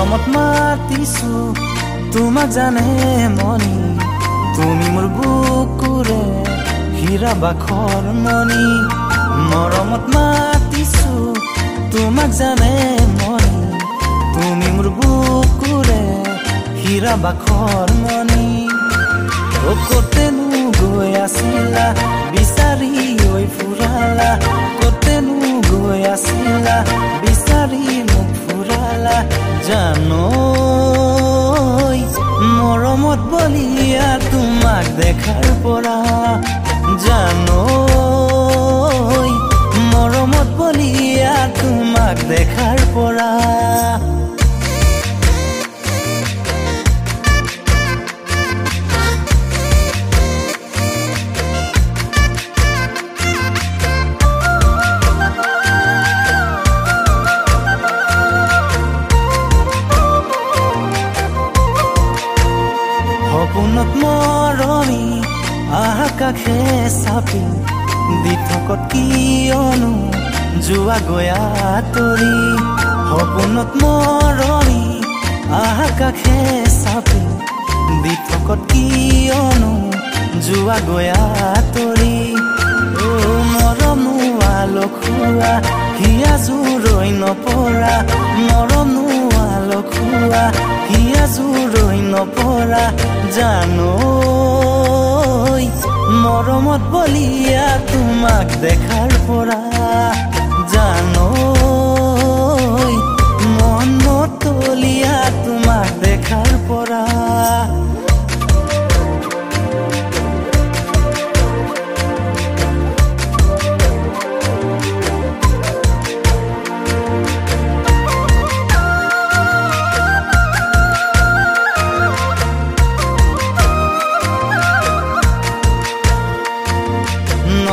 মৰমত মাতিছো তোমাক জানে মনি তুমি মোৰ বুকুৰে হীৰা বাখৰ মনি মৰমত মাতিছো তোমাক জানে মনি তুমি মোৰ বুকুৰে হীৰা বাখৰ মনি কতেনো গৈ আছিলা বিচাৰি ঐ ফুৰালা। কতেনো গৈ আছিলা বিচাৰি জানো। মৰমত বলিয়া তোমাক দেখাৰ পৰা জানো। মৰমত সপোনত মৰমি আকাশে চাপি দি থকত কিয়নো যোৱা গয়া তৰি। সপোনত মৰমি আকাশে চাপি দি থকত কিয়নো যোৱা গয়া তৰি। মৰম নোৱা লখুৱা হিয়া জোৰৈ নপৰা মৰম হিয়া জোৰৈ নপৰা জানো মৰমত বলিয়া তোমাক দেখাৰ পৰা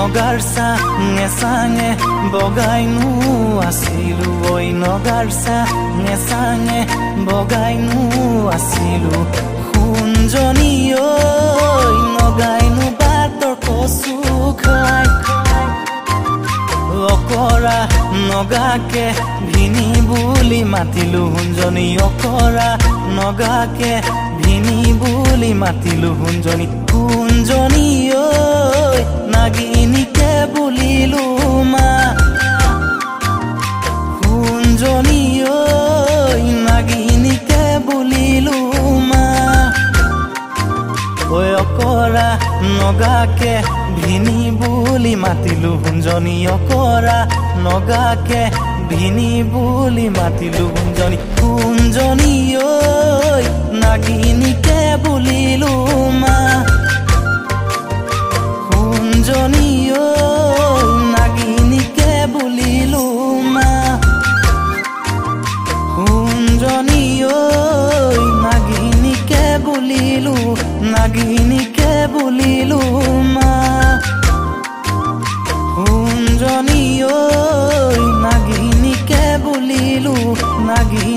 নগাৰ চাঙে চাঙে বগাইনো আছিলো ঐ নগাৰ চাঙে চাঙে বগাইনো আছিলো সোণজনী ঐ নগাইনো বাটৰ কচু খাই অকৰা নগাকে ভিনি বুলি মাতিলো সোণজনী অকৰা নগাকে ভিনি বুলি মাতিলো সোণজনী সোণজনী ঐ নাগিনীকে বুলিলো মা। সোণজনী ঐ নাগিনীকে বুলিলো মা। ঐ অকৰা নগাকে ভিনি বুলি মাতিলো সোণজনী অকৰা নগাকে ভিনি বুলি মাতিলো সোণজনী সোণজনী ঐ নাগিনীকে বুলিলো মা। বুলিলো